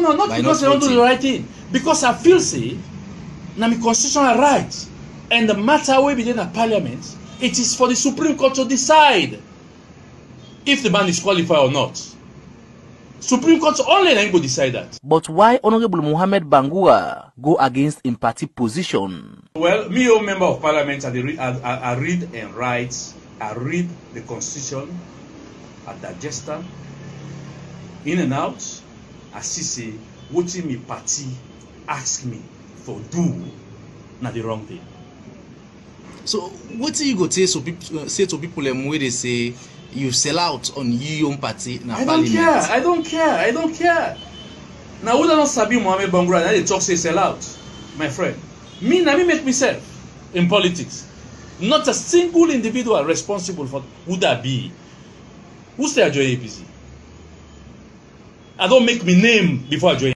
no, no, not by because not I don't do the right thing. Because I feel say, na my constitutional right, and the matter wey be dey na parliament, it is for the Supreme Court to decide if the man is qualified or not. Supreme Court only na im go decide that. But why Honorable Mohamed Bangura go against in party position? Well, me, old member of parliament, I, read, I, I, I read and write, I read the constitution, I digest am, in and out, I say wetin me party ask me for do na the wrong thing. So wetin you go say to people say to people um, wey dey say you sell out on your own party na I don't parliament? care, I don't care, I don't care. Na who don sabi Mohammed Bangura na dey talk say sell out, my friend. Me na me make myself in politics. Not a single individual responsible for who that be. Who say I join APC? I don't make me name before I join